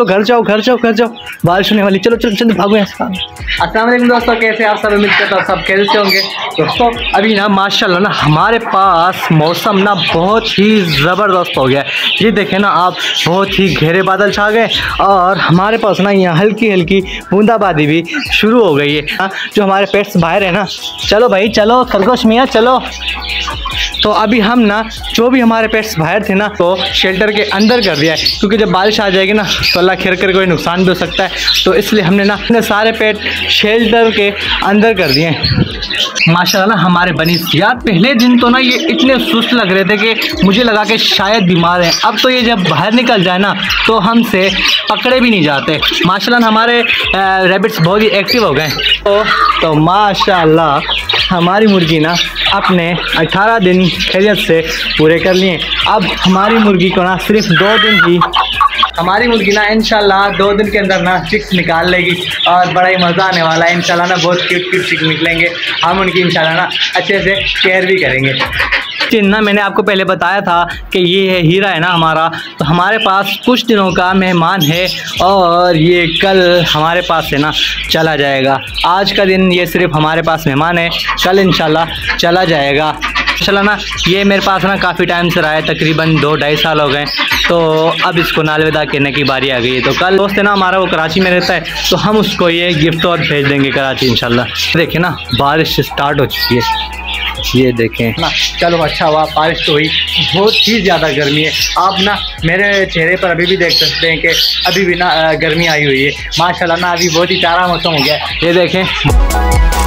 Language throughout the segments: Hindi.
चलो घर जाओ घर जाओ घर जाओ। बारिश होने वाली। चलो चलो चलो भागो यहाँ असलम दोस्तों कैसे आप सब? मिलते तो सब कैसे होंगे। दोस्तों अभी ना माशाल्लाह ना हमारे पास मौसम ना बहुत ही ज़बरदस्त हो गया है। ये देखें ना आप बहुत ही घेरे बादल छा गए और हमारे पास ना यहाँ हल्की हल्की बूंदाबांदी भी शुरू हो गई है। हाँ, जो हमारे पेट्स बाहर है ना। चलो भाई चलो खरगोश मियाँ चलो। तो अभी हम ना जो भी हमारे पेट्स बाहर थे ना तो शेल्टर के अंदर कर दिया है। क्योंकि जब बारिश आ जाएगी ना तो अल्लाह खेर कर कोई नुकसान भी हो सकता है। तो इसलिए हमने ना अपने सारे पेट शेल्टर के अंदर कर दिए। माशाल्लाह ना हमारे बनी यार पहले दिन तो ना ये इतने सुस्त लग रहे थे कि मुझे लगा कि शायद बीमार हैं। अब तो ये जब बाहर निकल जाए ना तो हमसे पकड़े भी नहीं जाते। माशाल्लाह, हमारे रेबिट्स बहुत ही एक्टिव हो गए। तो तो माशाल्लाह, हमारी मुर्गी ना अपने 18 दिन खैरियत से पूरे कर लिए। अब हमारी मुर्गी को ना सिर्फ़ दो दिन ही हमारी मुर्गी ना इनशाला दो दिन के अंदर ना चिक्स निकाल लेगी और बड़ा ही मज़ा आने वाला है। इनशाला ना बहुत क्यूट क्यूट चिक निकलेंगे। हम उनकी इनशाला ना अच्छे से केयर भी करेंगे। चिन्ना, मैंने आपको पहले बताया था कि ये है, हीरा है ना हमारा। तो हमारे पास कुछ दिनों का मेहमान है और ये कल हमारे पास से ना चला जाएगा। आज का दिन ये सिर्फ़ हमारे पास मेहमान है। कल इंशाल्लाह चला जाएगा। चला ना, ये मेरे पास ना काफ़ी टाइम से रहा है, तकरीबन दो ढाई साल हो गए। तो अब इसको नालविदा करने की बारी आ गई है। तो कल दोस्त है ना, हमारा वो कराची में रहता है तो हम उसको ये गिफ्ट और भेज देंगे कराची, इंशाल्लाह। देखिए ना, बारिश स्टार्ट हो चुकी है। ये देखें। ना, चलो अच्छा हुआ, बारिश तो हुई। बहुत ही ज़्यादा गर्मी है। आप ना, मेरे चेहरे पर अभी भी देख सकते हैं कि अभी भी ना गर्मी आई हुई है। माशाल्लाह ना, अभी बहुत ही प्यारा मौसम हो गया ये देखें।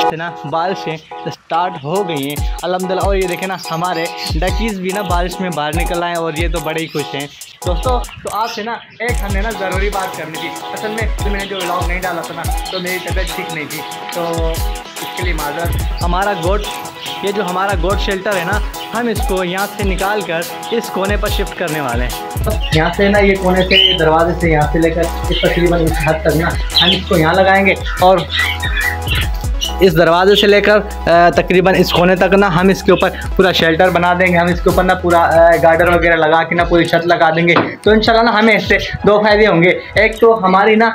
से ना बारिशें स्टार्ट हो गई हैं। अलहमदिल्ला, और ये देखें ना, हमारे डकीज़ भी ना बारिश में बाहर निकल आए और ये तो बड़े ही खुश हैं। दोस्तों तो आपसे ना, एक हमने ना ज़रूरी बात करनी थी। असल में तो मैंने जो व्लॉग नहीं डाला था ना तो मेरी तबीयत ठीक नहीं थी। तो इसके लिए माजर, हमारा गोट ये जो हमारा गोट शेल्टर है ना, हम इसको यहाँ से निकाल कर इस कोने पर शिफ्ट करने वाले हैं। यहाँ से ना, ये कोने से, दरवाजे से यहाँ से लेकर इस तकरीबन इस हद तक ना, हम इसको यहाँ लगाएँगे और इस दरवाजे से लेकर तकरीबन इस कोने तक ना हम इसके ऊपर पूरा शेल्टर बना देंगे। हम इसके ऊपर ना पूरा गार्डर वगैरह लगा के ना पूरी छत लगा देंगे। तो इन ना हमें इससे दो फ़ायदे होंगे। एक तो हमारी ना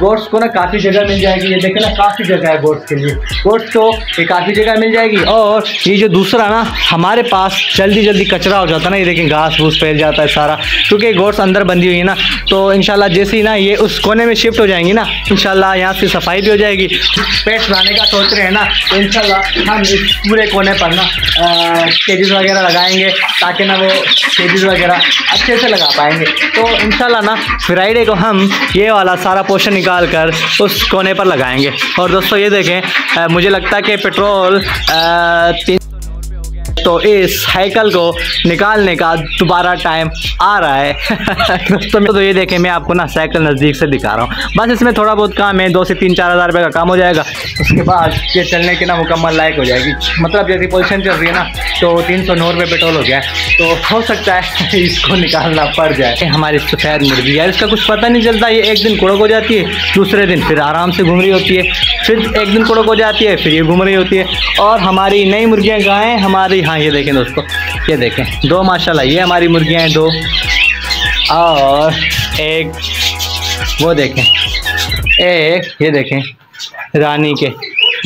गोड्स को ना काफ़ी जगह मिल जाएगी। ये देखें ना, काफ़ी जगह है गोड्स के लिए। गोड्स को ये काफ़ी जगह मिल जाएगी। और ये जो दूसरा ना, हमारे पास जल्दी जल्दी कचरा हो जाता है ना। ये देखें घास फूस फैल जाता है सारा। क्योंकि गोड्स अंदर बंदी हुई है ना तो इन जैसे ही ना ये उस कोने में शिफ्ट हो जाएँगी ना इन यहाँ से सफ़ाई भी हो जाएगी। पेट लाने का सोच रहे हैं ना। तो इन हम इस पूरे कोने पर ना केजेस वगैरह लगाएँगे ताकि ना वो केजेस वगैरह अच्छे से लगा पाएँगे। तो इन ना फ्राइडे को हम ये वाला सारा पोर्शन निकाल कर उस कोने पर लगाएँगे। और दोस्तों ये देखें आ, मुझे लगता है कि पेट्रोल तीन तो इस साइकिल को निकालने का दोबारा टाइम आ रहा है। दोस्तों तो ये देखें मैं आपको ना साइकिल नज़दीक से दिखा रहा हूँ। बस इसमें थोड़ा बहुत काम है दो से तीन चार हज़ार रुपये का काम हो जाएगा। उसके बाद ये चलने की ना मुकम्मल लायक हो जाएगी। मतलब जैसी पोजिशन चल रही है ना तो तीन सौ नौ रुपये पेट्रोल हो गया तो हो सकता है इसको निकालना पड़ जाए। हमारी सफ़ेद मुर्गी यार इसका कुछ पता नहीं चलता, ये एक दिन कुड़क हो जाती है, दूसरे दिन फिर आराम से घूम रही होती है। फिर एक दिन कुड़क हो जाती है, फिर ये घूम रही होती है। और हमारी नई मुर्गियाँ गायें हमारी हाँ ये देखें दोस्तों, ये देखें। दो, माशाल्लाह, ये हमारी मुर्गियाँ हैं, दो। और एक, वो देखें। एक, ये देखें। रानी के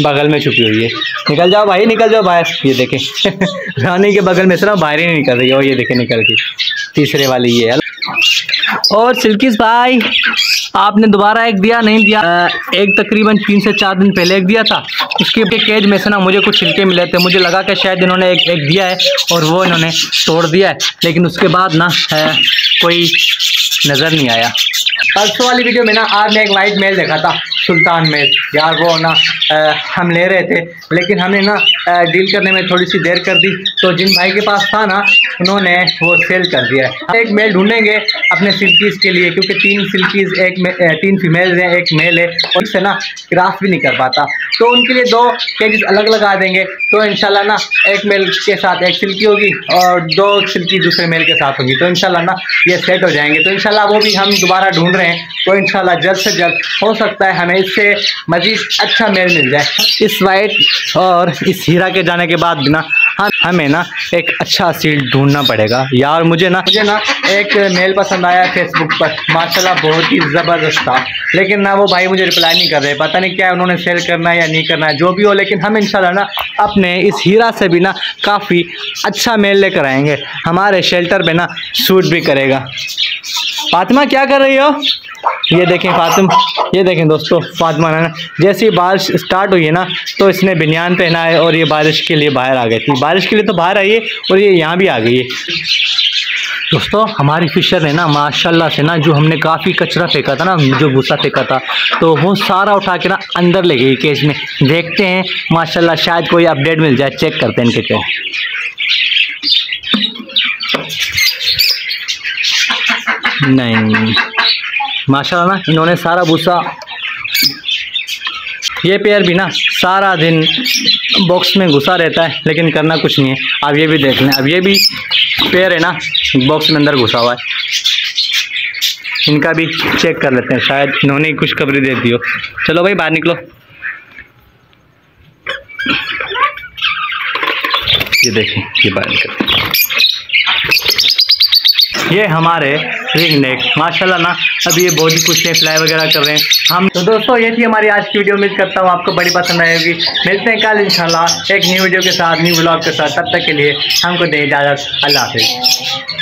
बगल में छुपी हुई है। निकल जाओ भाई, निकल जाओ बाहर। ये देखें। रानी के बगल में से ना बाहर ही नहीं निकल रही है। और ये देखें निकल गई तीसरे वाली ये है। और सिल्किस भाई, आपने दोबारा एक दिया, नहीं दिया? एक तकरीबन तीन से चार दिन पहले एक दिया था। उसके केज में से ना मुझे कुछ छिलके मिले थे। मुझे लगा कि शायद इन्होंने एक एक दिया है और वो इन्होंने तोड़ दिया है। लेकिन उसके बाद ना कोई नज़र नहीं आया। परसों वाली वीडियो में ना मैं एक वाइट मेल देखा था सुल्तान मेल यार वो ना आ, हम ले रहे थे लेकिन हमने ना डील करने में थोड़ी सी देर कर दी। तो जिन भाई के पास था ना उन्होंने वो सेल कर दिया है। एक मेल ढूंढेंगे अपने सिल्कीज़ के लिए क्योंकि तीन सिल्कीज़ एक तीन फीमेल हैं एक मेल है और उससे ना क्राफ्ट भी नहीं कर पाता। तो उनके लिए दो केजेस अलग लगा देंगे। तो इनशाला ना एक मेल के साथ एक सिल्की होगी और दो सिल्की दूसरे मेल के साथ होगी। तो इनशाला ना ये सेट हो जाएँगे। तो इनशाला वो भी हम दोबारा ढूंढ रहे हैं तो इनशाला जल्द से जल्द हो सकता है हमें इससे मज़ीद अच्छा मेल मिल जाए। इस वाइट और इस हीरा के जाने के बाद भी ना हाँ हमें ना एक अच्छा सीट ढूंढना पड़ेगा। यार मुझे ना मुझे ना एक मेल पसंद आया फेसबुक पर। माशाल्लाह बहुत ही ज़बरदस्त था। लेकिन ना वो भाई मुझे रिप्लाई नहीं कर रहे। पता नहीं क्या उन्होंने सेल करना है या नहीं करना है जो भी हो लेकिन हम इंशाल्लाह ना अपने इस हीरा से भी ना काफ़ी अच्छा मेल लेकर आएँगे। हमारे शेल्टर पे ना सूट भी करेगा। फातिमा क्या कर रही हो? ये देखें फातिम, ये देखें दोस्तों, फातिमा ने जैसे ही बारिश स्टार्ट हुई है ना तो इसने बनियान पहना है और ये बारिश के लिए बाहर आ गई थी। बारिश के लिए तो बाहर आई है और ये यहाँ भी आ गई है। दोस्तों, हमारी फिशर ने ना, माशाल्लाह से ना, जो हमने काफ़ी कचरा फेंका था ना, जो भूसा फेंका था तो वो सारा उठा के ना अंदर ले गई केस में। देखते हैं, माशाल्लाह, शायद कोई अपडेट मिल जाए चेक करते हैं इनके क्या नहीं। माशाल्लाह ना इन्होंने सारा भूसा। ये पेयर भी ना, सारा दिन बॉक्स में घुसा रहता है, लेकिन करना कुछ नहीं है। अब ये भी देख लें, अब ये भी पेयर है ना बॉक्स में अंदर घुसा हुआ है। इनका भी चेक कर लेते हैं, शायद इन्होंने कुछ खबरें दे दी हो। चलो भाई, बाहर निकलो। ये देखें, ये बाहर निकल। ये हमारे रिंग नेक, माशाल्लाह ना अभी ये बहुत ही खुश हैं फ्लाई वगैरह कर रहे हैं। हम तो दोस्तों, ये थी हमारी आज की वीडियो मिस करता हूँ आपको बड़ी पसंद आएगी। मिलते हैं कल, इंशाल्लाह, एक न्यू वीडियो के साथ न्यू ब्लॉग के साथ। तब तक के लिए हमको दे इजाज़त, अल्लाह हाफिज़।